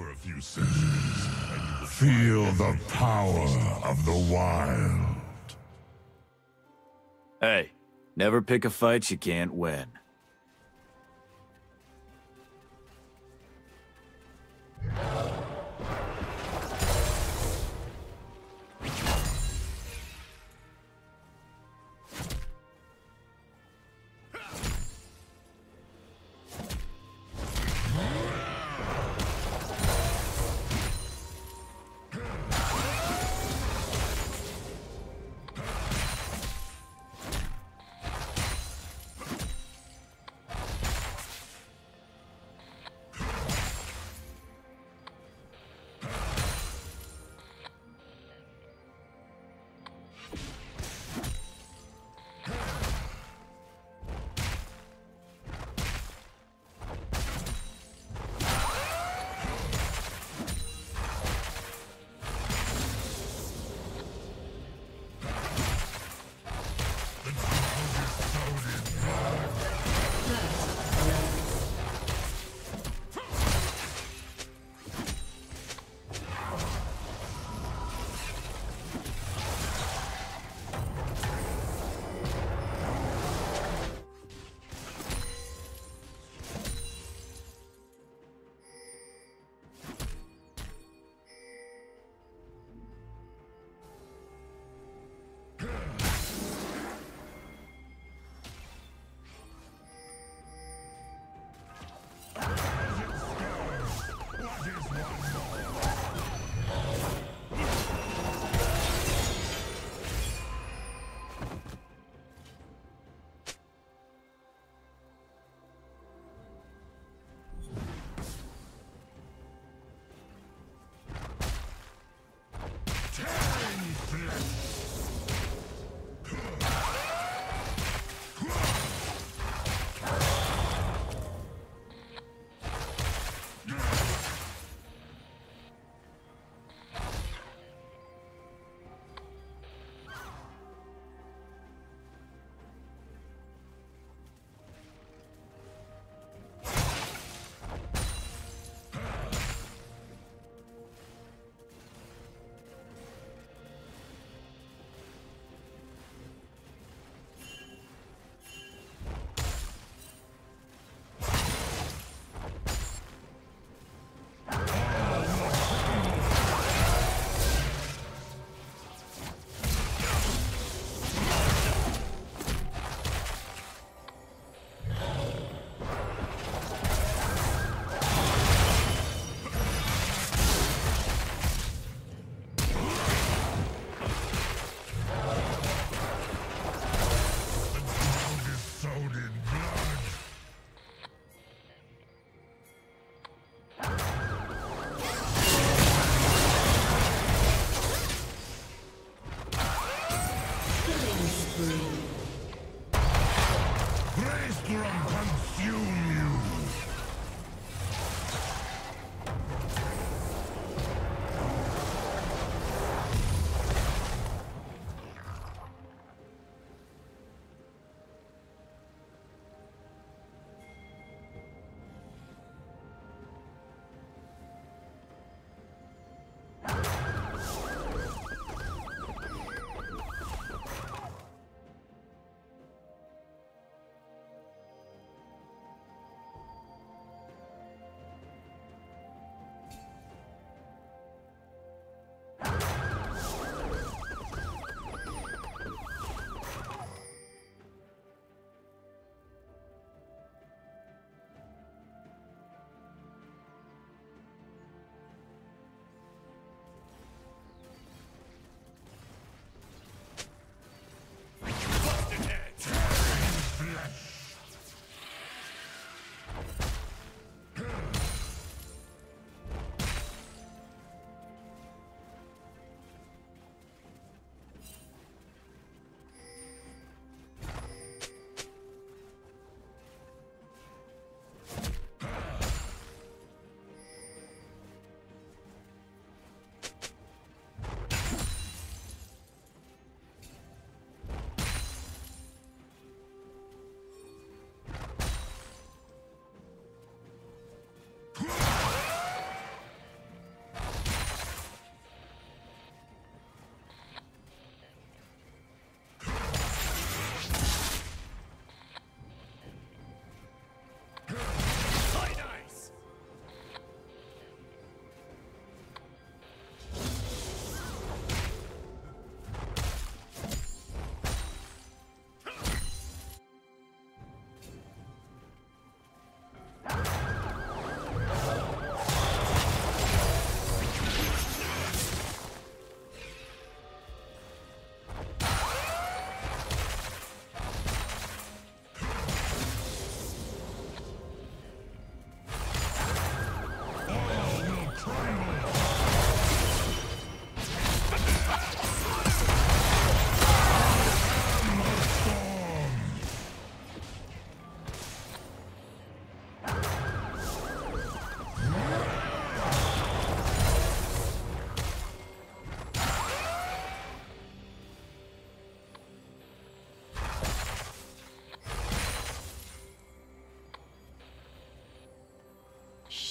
for a few centuries, and you will feel the power of the wild. Hey, never pick a fight you can't win.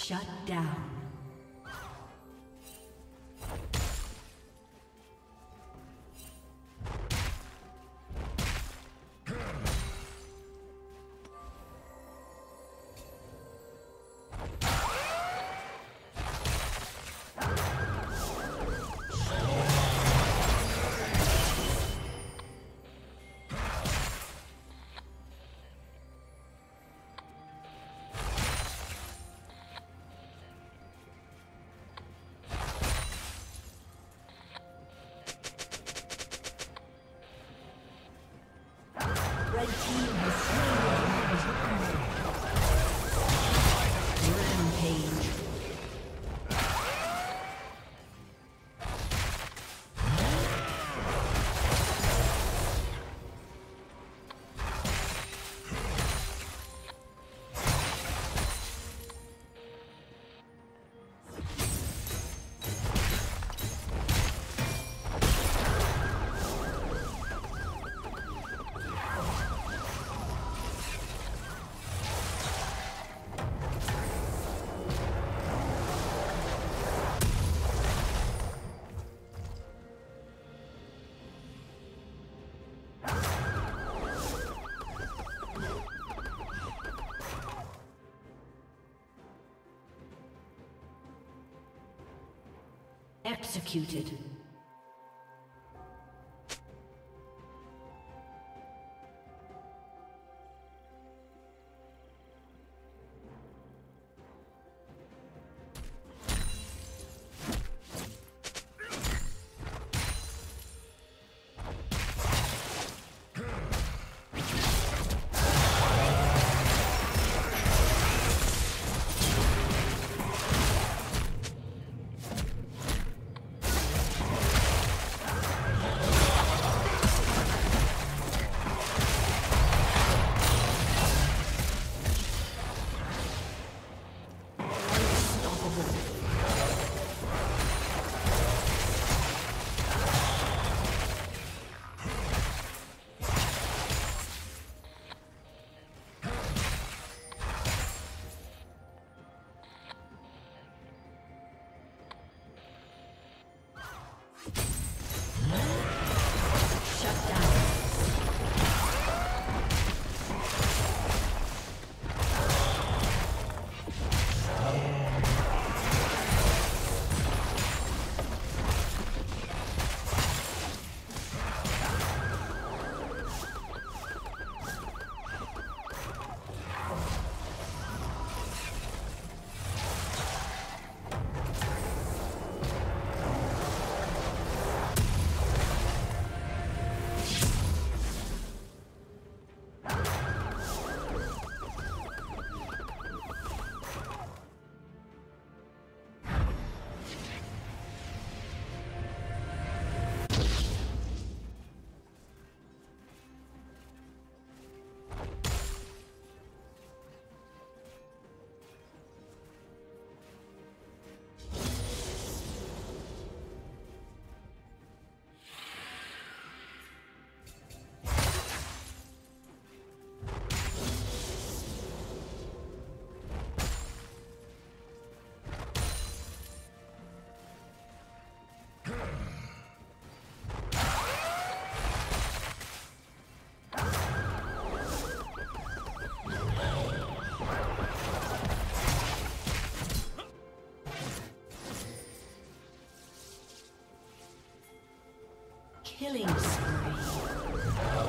Shut down. Executed. Killing Red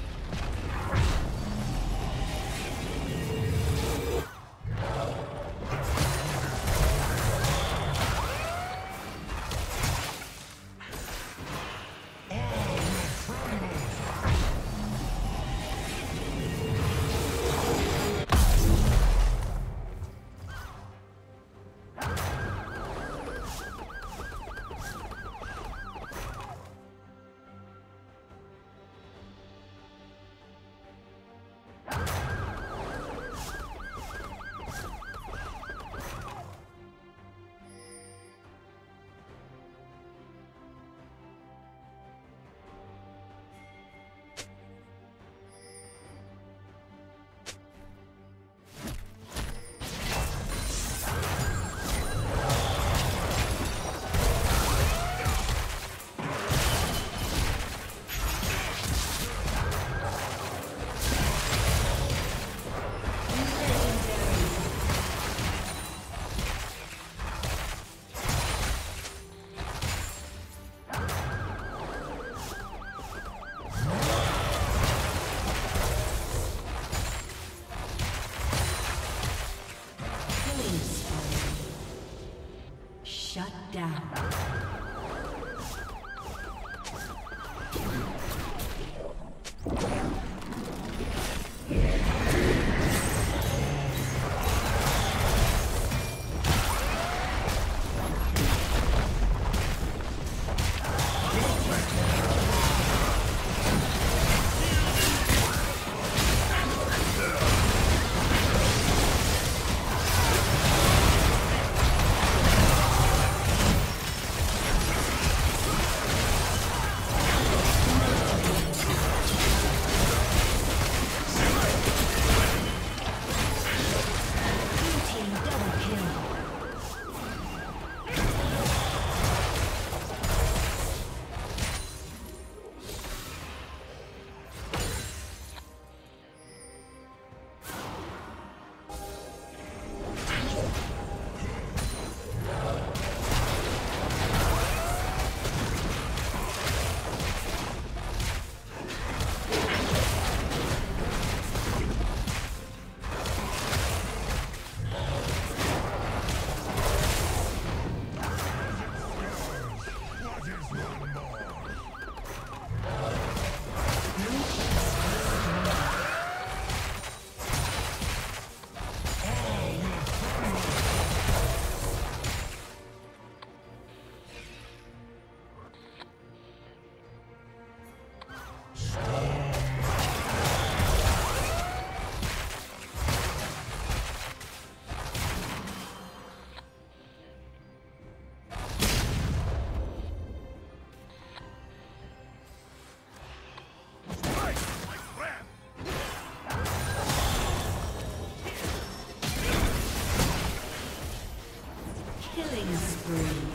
Killing spree.